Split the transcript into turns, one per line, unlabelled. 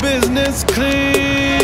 business clean.